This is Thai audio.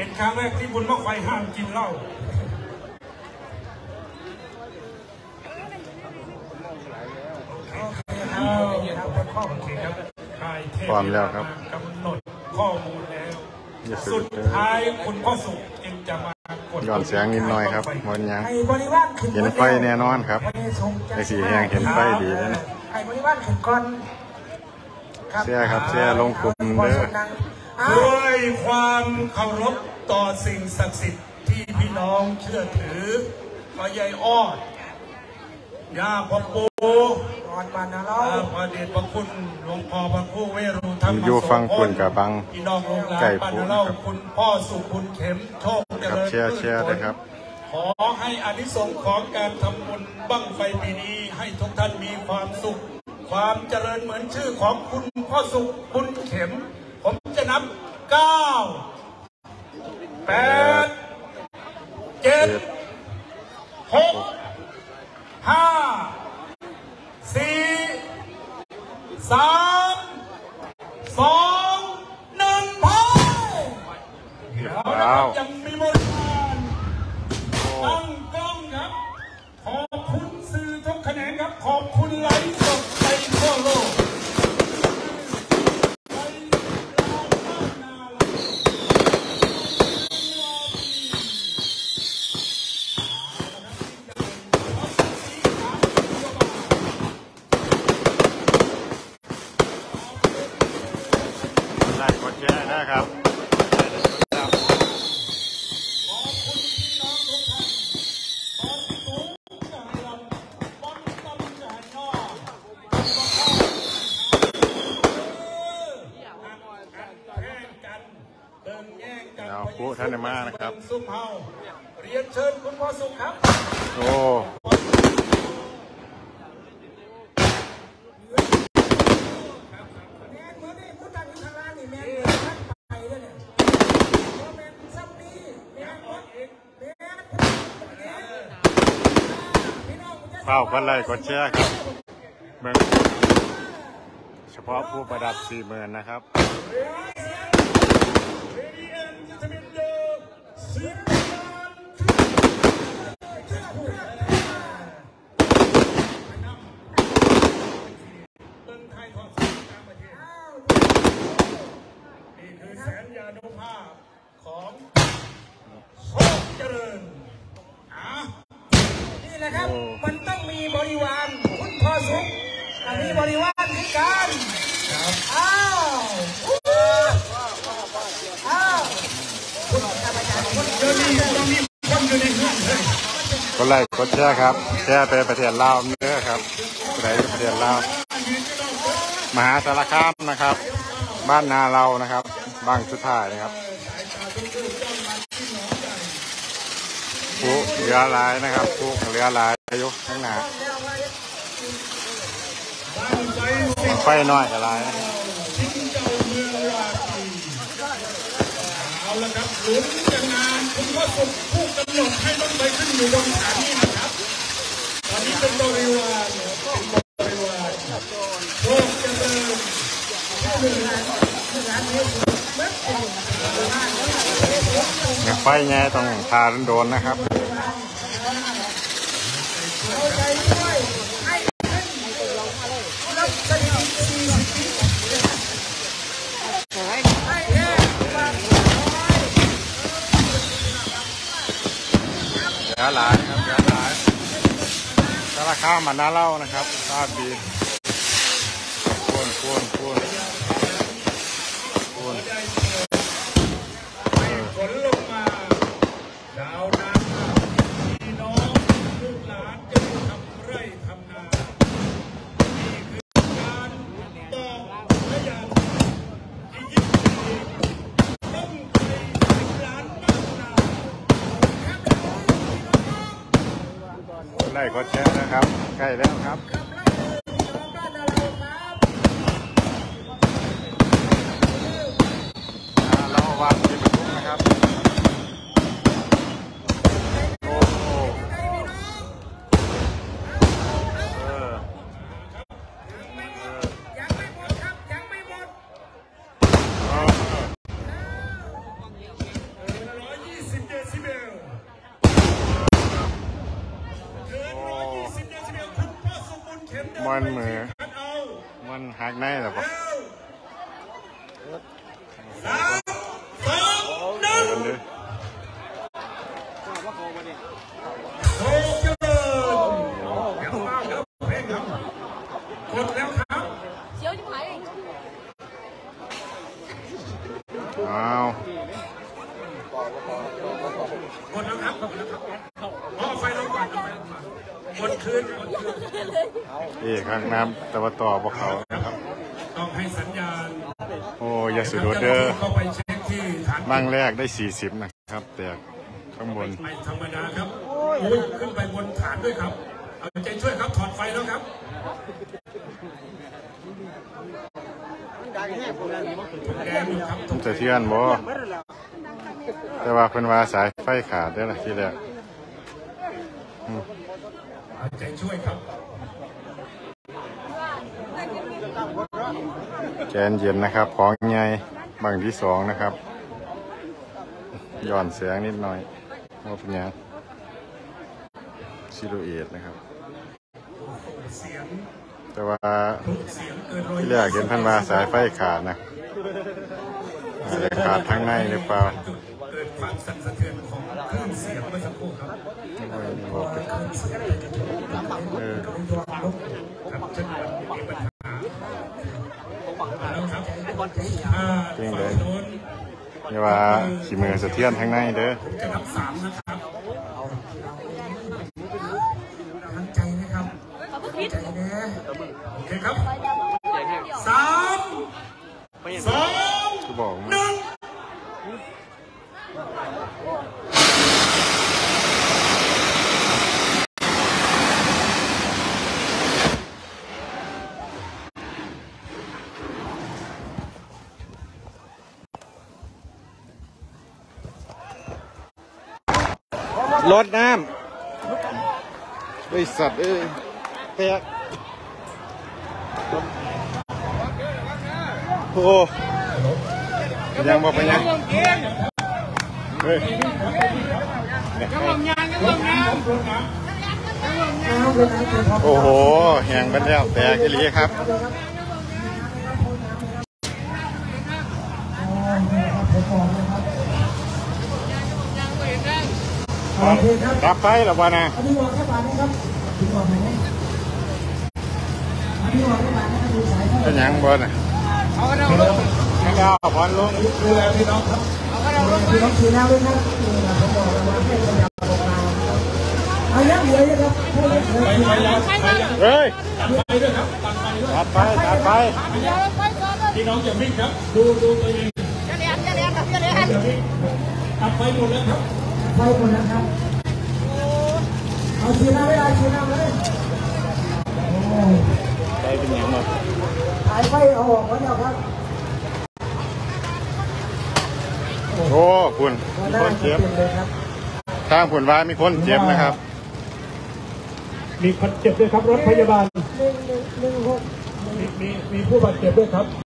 เป็นครั้งแรกที่บุญมะไฟห้ามกินเหล้าเอาโอเคครับถ่ายเทปพร้อมแล้วครับกำหนดข้อมูลแล้วอย่าสะดุสุดดเด้อท้ายคุณพ่อสุขจึงจะมากดย้อนเสียงนิดหน่อยครับหมดยังให้บริวารขึ้นเห็นไฟแน่นอนครับไอ้สีแห้งเห็นไฟดีเลยนะให้บริวารขึ้นก่อนเสียครับเสียลงกลุ่มเด้ออ้าว ด้วยความเคารพต่อสิ่งศักดิ์สิทธิ์ที่พี่น้องเชื่อถือพระยายอ้อนย่าพ่อปู่ก่อนมานะเราพระเดชพระคุณหลวงพ่อพระครูเวรุธรรมอยู่ฟังคุณกับบังพี่น้องลูกหลานไก่บ้านปู่เรานะครับคุณพ่อสุขคุณเข็มโชคเจครับริญแชร์แชร์ด้วยครับขอให้อานิสงส์ของการทำบุญบั้งไฟปีนี้ให้ทุกท่านมีความสุข ความเจริญเหมือนชื่อของคุณพ่อสุขคุณเข็มผมจะ นับเก้าแปดเจ็ดหกห้าสี่สามสองหนึ่งพอยัง แย่งกันเบิ่งแย่งกันเอาผู้ท่านได้มานะครับซุ่มเฮาเรียนเชิญคุณพ่อสุขครับ โอ้ เฝ้ากดไลค์กดแชร์ครับเบิ่งเฉพาะผู้ประดับสี่หมื่นนะครับ Ladies and gentlemen, the Superman เมืองไทยทอดสดต่างประเทศนี่คือแสนยานุภาพของโชคเจริญอะนี่แหละครับ มันต้องมีบริวาร คุณพ่อสุขีบริวารคือกันอ้าวอ้าวคุณอาจารย์คุณเดียวนี้ต้องมีคนอยู่ในเงื่อนเลยกดไลค์กดแชร์ครับ แชร์ไปประเทศลาวเด้อครับผู้ใดอยู่ประเทศลาวมหาสารคามนะครับ บ้านนาเรานะครับบ้างสุดท้ายนะครับผู้เหลือหลายนะครับผู้เหลือหลายอายุข้างหน้า ไฟน้อยกับหลายนะครับทิ้งเอาละครับหลุนกันานคุณพ่อสุขผู้กำหนดให้ต้องไปขึ้นอยู่บนฐานนี้นะครับตอนนี้เป็นบริวารเป็นบริวารโชคเจริญไฟแง่ต้องทานโดนนะครับ หลายครับเหลือหลายแต่ราคามันน่าเล่านะครับทราบดีควรควรควรควร ไล่กดแชร์นะครับ ใกล้แล้วครับเราครับอ่าเมันหักแน่หรอปะสามสองหนึ่งกดแล้วครับเชียวจะหายอ้าวกดแล้วครับกดแล้วครับอ๋อไฟลงก่อนไฟลงก่อน กดคืนกดคืนเอ๊ข้างน้ำแต่ว่าต่อพวกเขานะครับ ต้องให้สัญญาณ โอ้อยาสุดโดดเด้อเข้าไปเช็คที่ฐานบ้างแรกได้ 40 นะครับ แต่ข้างบนไม่ธรรมดาครับโอ้ยขึ้นไปบนฐานด้วยครับ เอาใจช่วยครับถอดไฟแล้วครับแดงอยู่ครับมันจะเทือนบ่แต่ว่าเพิ่นว่าสายไฟขาดได้อละทีแรก เอาใจช่วยครับ แกนเย็นนะครับ ของใหญ่บางที่สองนะครับย้อนแสงนิดหน่อยว่าเป็นยังซิลูเอตนะครับ แต่ว่าที่แรกเห็นเพันวาสายไฟขาดนะอาจจะขาดทั้งในหรือเปล่า ความสั่นสะเทือนของคลื่นเสียงเมื่อสักครู่ครับไม่บอกเป็นเออครับเช่นกันมีปัญหาแล้วครับถ้าฝั่งโน้นอย่ว่าขี่มือสะเทือนทั้งในเด้อจะนับสามนะครับตั้งใจนะครับใจนะโอเคครับสามสอง คือบอก หนึ่ง รถน้ำไอสัตว์เอ้ยแตกโอ้ยังบอกไปยังเฮ้ยโอ้โหแหงกันแล้วแตกอีหลีครับ ดับไฟหรอวะนะอันนี้วางแค่บาทนะครับถึงบอกไหมอันนี้วางแค่บาทนะครับดูสายเป็นยังบอลน่ะเอากระดองลงกระดองบอลลงดูแลพี่น้องครับเอากระดองลงพี่น้องขี่หน้าด้วยครับผมบอกแล้วว่าให้กระดองลงมาเอาเยอะเลยนะครับเฮ้ยตัดไปด้วยครับตัดไปตัดไปพี่น้องจะวิ่งครับดูดูตัวเองจะเลี้ยงจะเลี้ยงครับจะเลี้ยงตัดไปหมดแล้วครับ ไฟหมดแล้วครับ เอาชีหน้าไว้เอาชีหน้าไว้โอ้ไฟเป็นหยังหมดถ่ายไฟเอาออกไว้แล้วครับ โอ้คุณพอมีได้คนครับเจ็บเปลี่ยนเลยครับทางผุนว่ามีคนเจ็บนะครับ มีคนเจ็บด้วยครับรถพยาบาลหนึ่งหนึ่งหนึ่งหกมีมีมีผู้บาดเจ็บด้วยครับ